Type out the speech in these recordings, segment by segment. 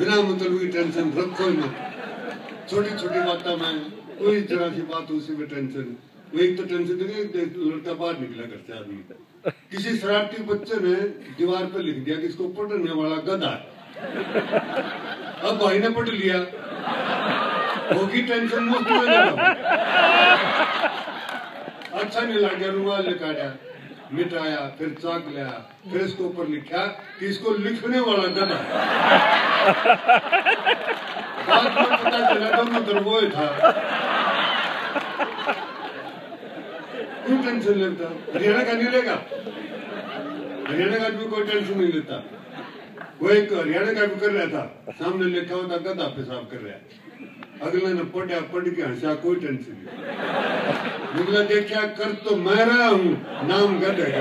बिना मतलब की टेंशन रखो ही मत छोटी छोटी बातें में कोई जरा सी बात उसी में टेंशन वो एक तो टेंशन देखिए लड़का बाहर निकला से आदमी किसी शरारती बच्चे ने दीवार पे लिख दिया कि इसको पढ़ने वाला गधा अब भाई ने पढ़ लिया होगी टेंशन मुफ़्त में लगा। अच्छा नहीं लग गया रुमाल निकाला मिटाया, फिर चाक लिया, फिर इसके ऊपर लिखा कि इसको लिखने वाला गधा। बाद पता चला था टेंशन लेता। हरियाणा का नहीं लेगा? हरियाणा का कोई टेंशन नहीं लेता। वो एक हरियाणा का भी कर रहा था। सामने लिखा होता गधा पेशाब कर रहा है। अगले ने पढ़ा, पढ़ के हंसा, कोई टेंशन नहीं। निकला देखा कर तो मैं रहा हूँ? नाम का लगा।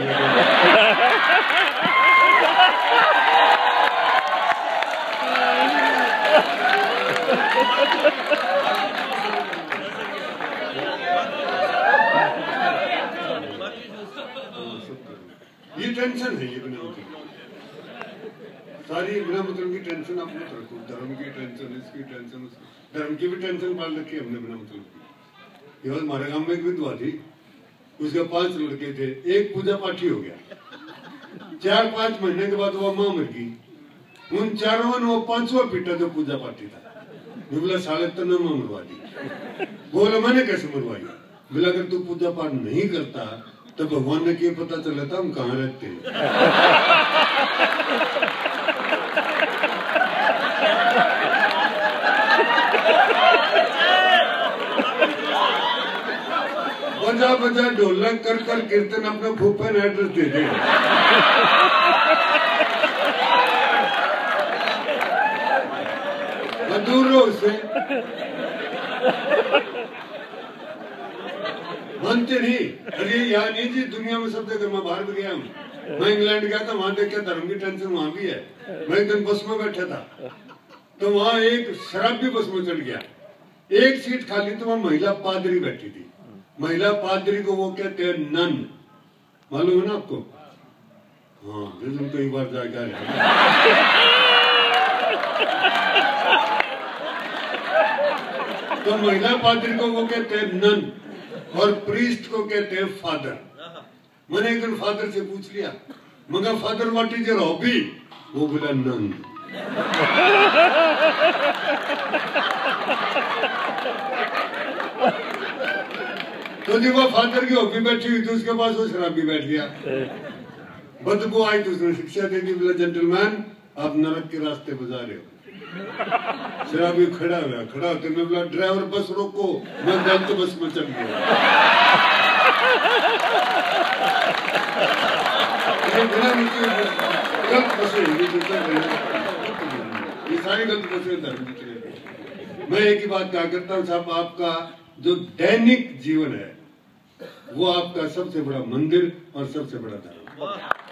ये टेंशन है, ये बिना मतलब। सारी बिना मतलब की टेंशन आप मत रखो। धर्म की टेंशन, इसकी टेंशन धर्म की भी टेंशन पाल रखी है हमने बिना मतलब की। बस हमारे गाँव में एक विधवा थी, उसके पाँच लड़के थे, एक पूजा पाठी हो गया। चार पाँच महीने के बाद वो माँ मर गई। उन चारों ने वो पांचवा पीटा जो पूजा पाठी था बोला साढ़े तन माँ मरवा दी। बोला, मैंने कैसे मरवाई? बोला, अगर तू पूजा पाठ नहीं करता तो भगवान ने क्या पता चला था हम कहाँ रहते हैं? बजा बजा ढोलक कर कर कीर्तन अपने फूफे ने एड्रेस दे दे दूर रहो उससे नहीं अरे यहाँ नहीं जी, दुनिया में सब जगह मैं बाहर भी गया हूँ, मैं इंग्लैंड गया था, वहाँ देखा धर्म की टेंशन वहाँ भी है। मैं एक दिन बस में बैठा था तो वहाँ एक शराबी बस में चढ़ गया। एक सीट खाली तो वहाँ महिला पादरी बैठी थी। महिला पादरी को वो कहते हैं नन। मालूम है ना आपको? हाँ जो कई बार जाकर तो महिला पादरी को वो कहते हैं नन और प्रीस्ट को कहते हैं फादर। मैंने एक दिन फादर से पूछ लिया, मगर father what is your hobby? वो बोला, नन। तो जब वो फादर की हॉबी बैठी हुई थी उसके पास वो शराबी बैठ गया। बदबू आई तो उसने शिक्षा दे दी बोला जेंटलमैन आप नरक के रास्ते पर जा रहे हो। शराबी खड़ा हुआ खड़ा होते मैं बोला ड्राइवर बस रोको मैं गलत बस में चल गया सारी गलत बसें धर्म। मैं एक ही बात कहा करता हूँ साहब आपका जो दैनिक जीवन है वो आपका सबसे बड़ा मंदिर और सबसे बड़ा धर्म।